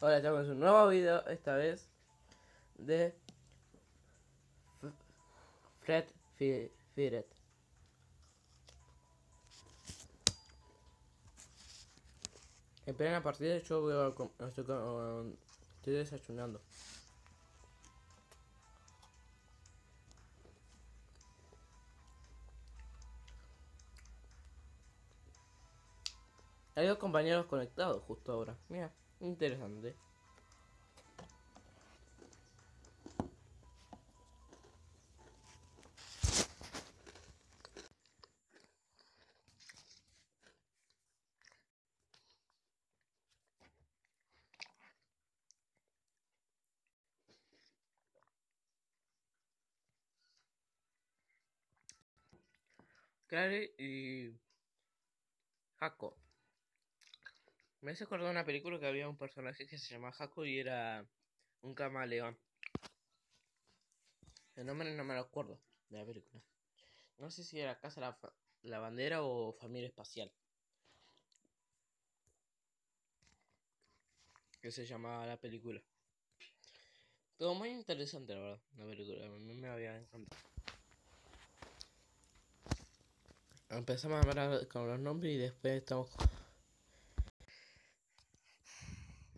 Hola, estamos en un nuevo video, esta vez de F- Fred Fi- Firet. En plena partida yo voy a estoy, estoy desayunando. Hay dos compañeros conectados justo ahora. Mira, interesante. Clary y Jaco. Me hace acordar una película que había un personaje que se llamaba Jaco y era un camaleón. El nombre no me lo acuerdo de la película. No sé si era Casa la, la Bandera o Familia Espacial. Que se llamaba la película. Todo muy interesante, la verdad, la película. A mí me había encantado. Empezamos a hablar con los nombres y después estamos.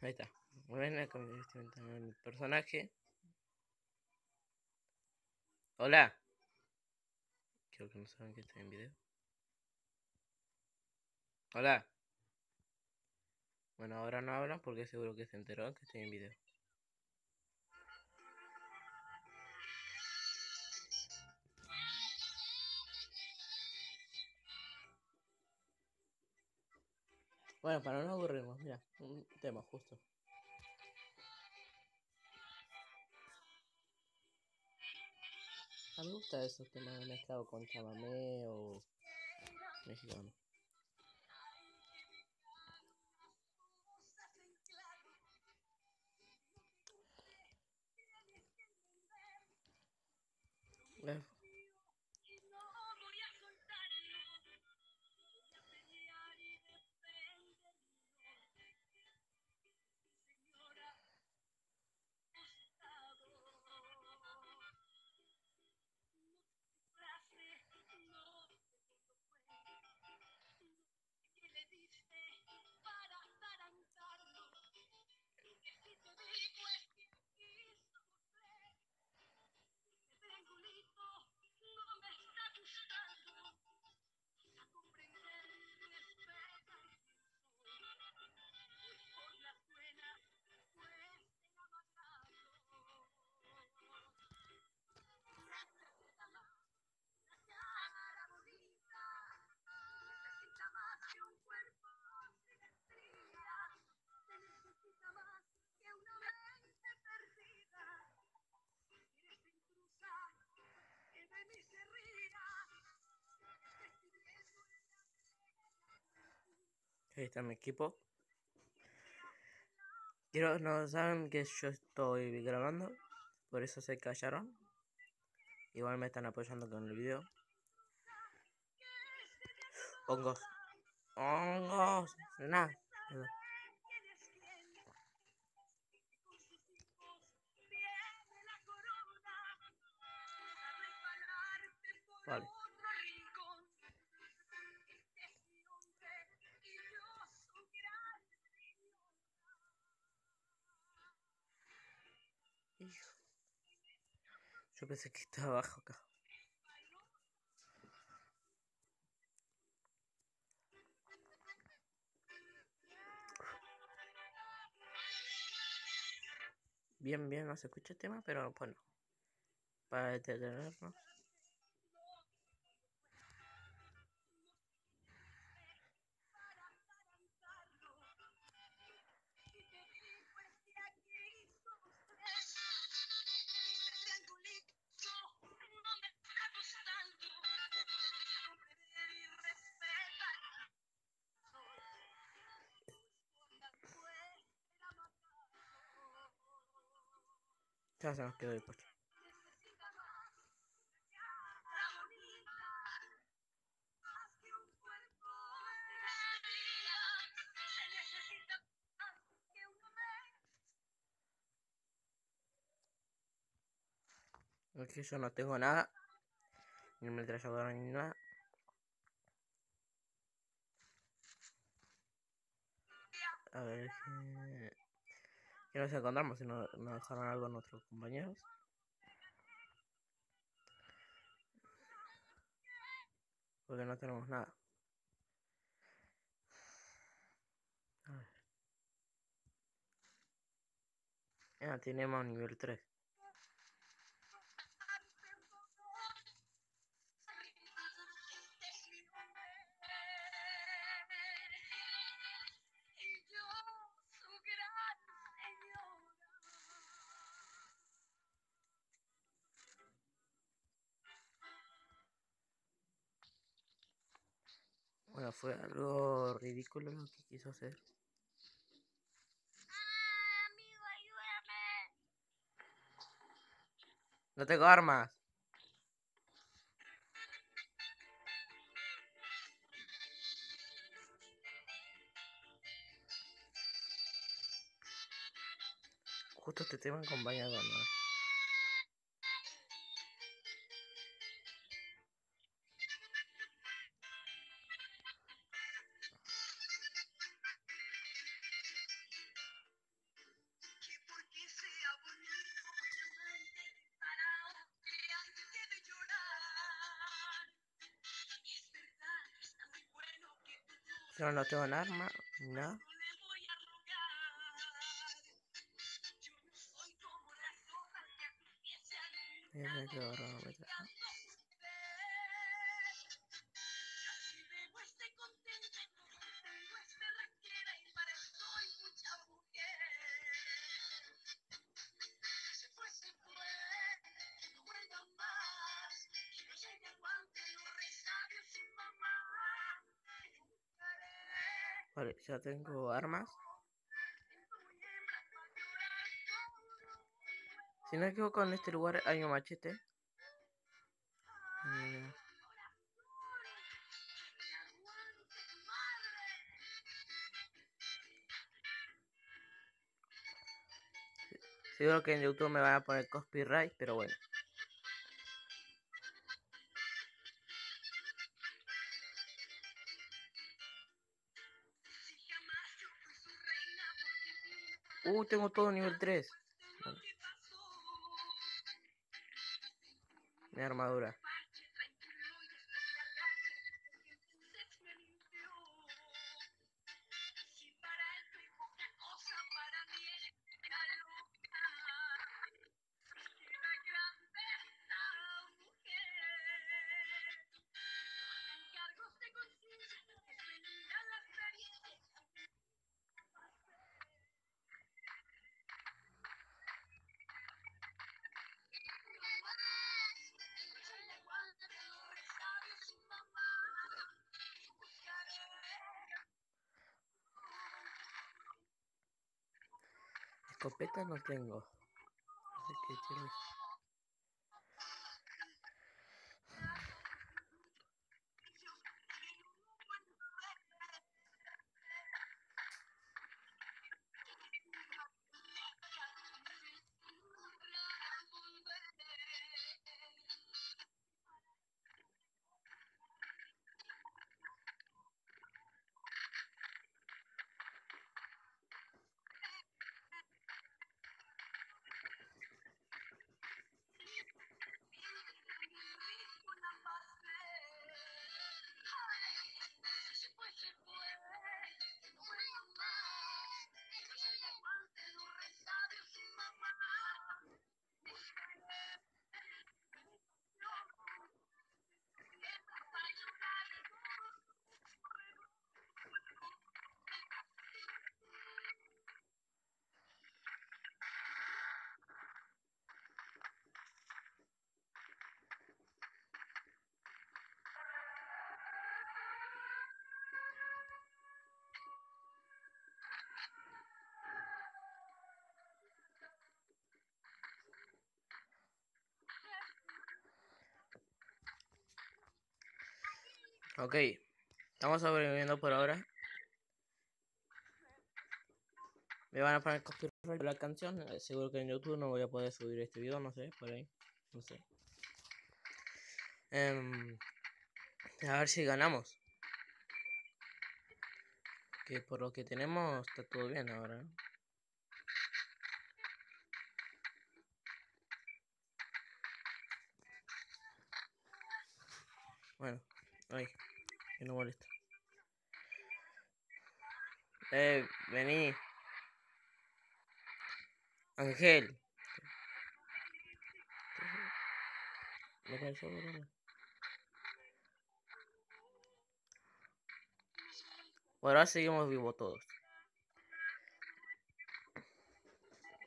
Ahí está. Bueno, con el personaje. Hola. Creo que no saben que estoy en video. Hola. Bueno, ahora no hablan porque seguro que se enteró que estoy en video. Bueno, para no aburrirnos, mira, un tema justo. A mí me gusta esos temas mezclados con chamamé o mexicano. Ahí está mi equipo. Quiero, no saben que yo estoy grabando, por eso se callaron. Igual me están apoyando con el video. Hongos. Hongos. Nada. Vale. Yo pensé que estaba abajo acá. Bien, bien, no se escucha el tema, pero bueno. Para detenernos. Ya se nos quedó el coche. Aquí yo no tengo nada. Ni metralladora ni nada. A ver. Eh... ¿Qué nos encontramos? Si nos, nos dejaron algo nuestros compañeros. Porque no tenemos nada. Ya tenemos nivel 3. Fue algo ridículo lo que quiso hacer. No tengo armas. Justo este tema acompañado, ¿no? Yo no tengo arma, nada. no le voy a rogar. Yo no soy como Vale, ya tengo armas. Si no me equivoco, en este lugar hay un machete. Seguro que en YouTube me van a poner copyright, pero bueno. Uh, tengo todo nivel 3. Mi armadura. Escopeta no tengo. Ok, estamos sobreviviendo por ahora. Me van a poner copyright la canción. eh, Seguro que en YouTube no voy a poder subir este video, no sé, por ahí. No sé. Em, a ver si ganamos. Que por lo que tenemos está todo bien ahora. Bueno, ay, que no molesta. Eh, vení. Ángel. Me cansó. Bueno, ahora seguimos vivos todos.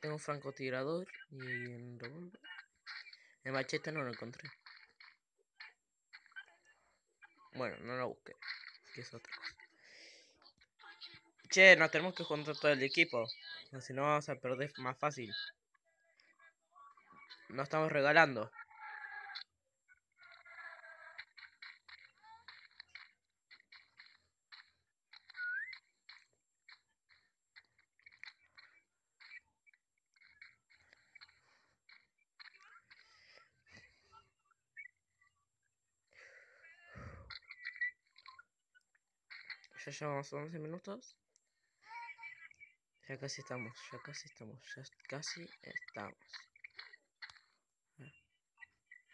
Tengo un francotirador y un revólver. El machete no lo encontré. Bueno, no lo busqué. Que es otra cosa. Che, nos tenemos que juntar todo el equipo. Si no vamos a perder más fácil. No estamos regalando. Ya llevamos 11 minutos. Ya casi estamos, ya casi estamos, ya casi estamos.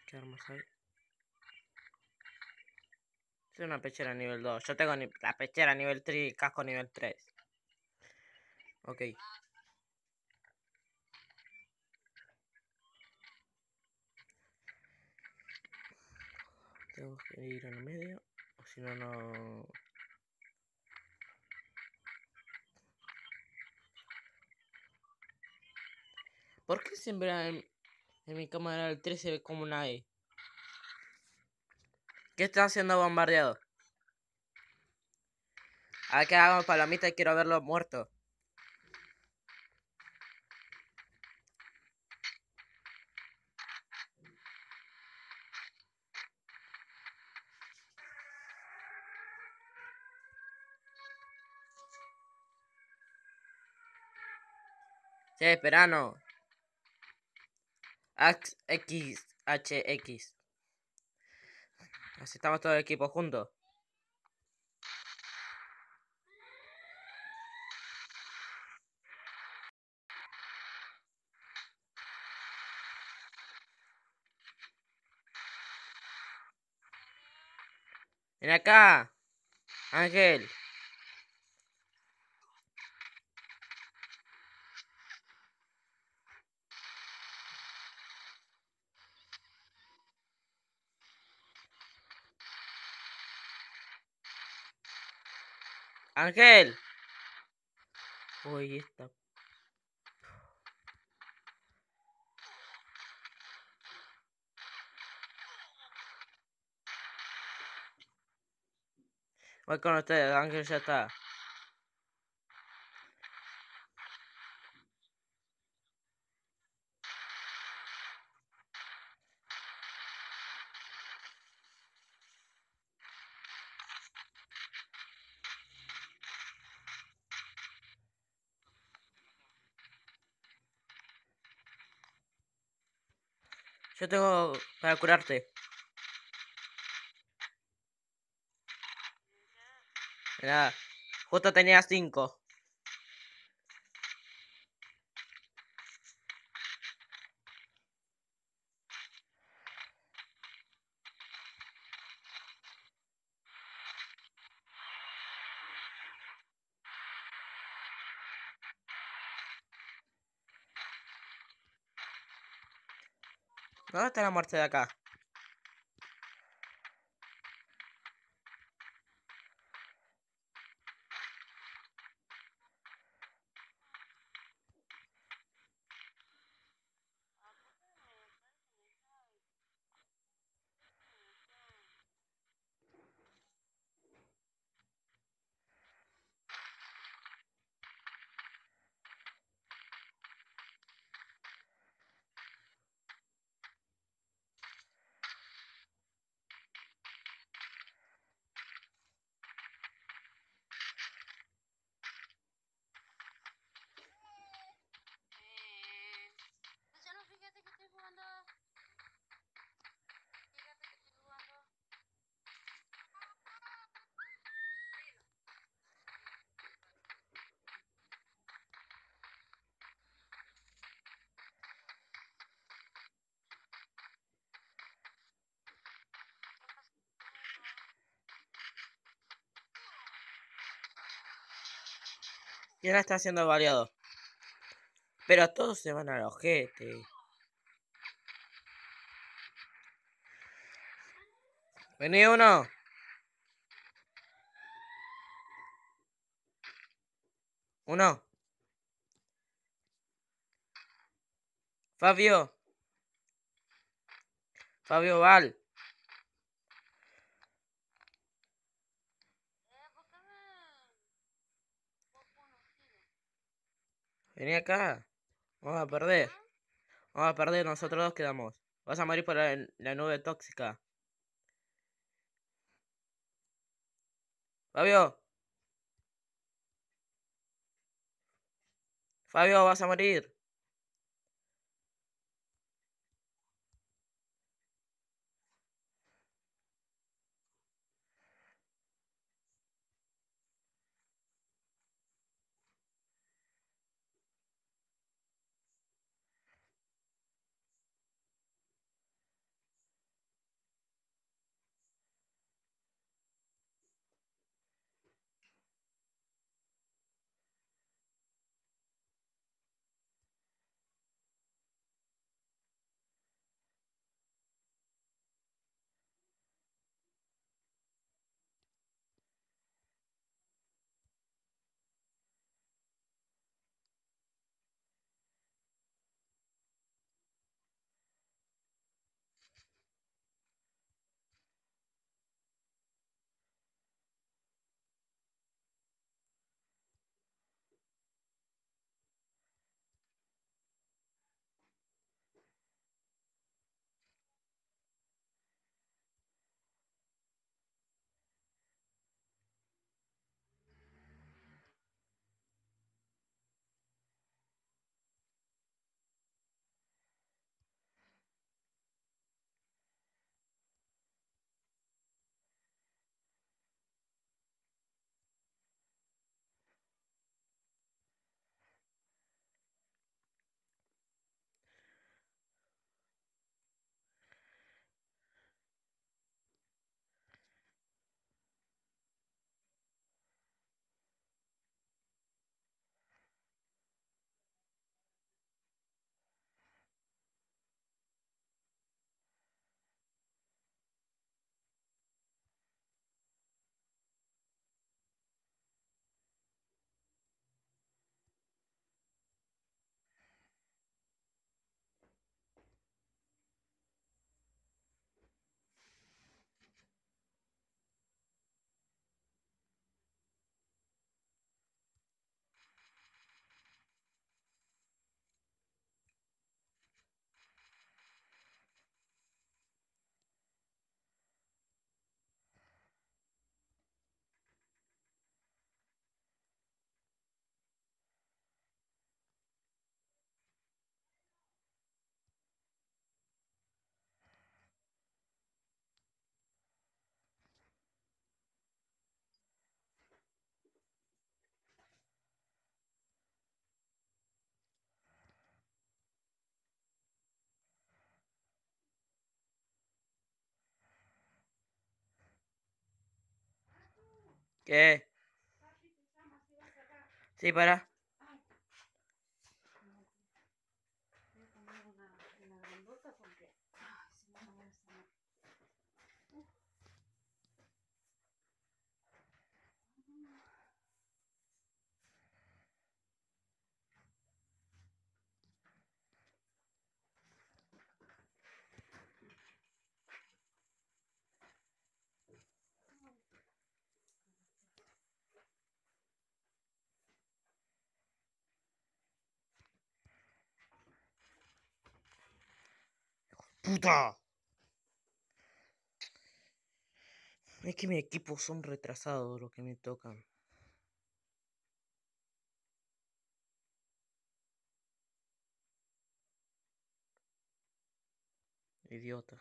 ¿Qué armas hay? Es una pechera nivel 2. Yo tengo ni- la pechera nivel 3 y casco nivel 3. Ok. Tengo que ir en el medio. O si no, no... ¿Por qué siempre en, mi cámara el 3 se ve como una E? ¿Qué está haciendo bombardeado? A que hago palomita y quiero verlo muerto. Sí, esperano. Ax X H X. Así estamos todo el equipo juntos. Ven acá. Ángel. Ángel. Uy, esta. Voy con ustedes, Ángel ya está. Yo tengo para curarte. Mira, justo tenía cinco. ¿Dónde está la muerte de acá? ¿Quién la está haciendo variado? Pero todos se van al ojete. Vení uno. Uno. Fabio. Fabio Val. Eh, ¿por qué me... fue conocido? Vení acá. Vamos a perder. Vamos a perder, nosotros dos quedamos. Vas a morir por la, la nube tóxica. Fabio. Fabio, vas a morir. ¿Qué? Sí, para. Voy a poner una, una grandota porque... Ay, si no, no voy a saber. ¡Puta! Es que mi equipo son retrasados los que me tocan. Idiota.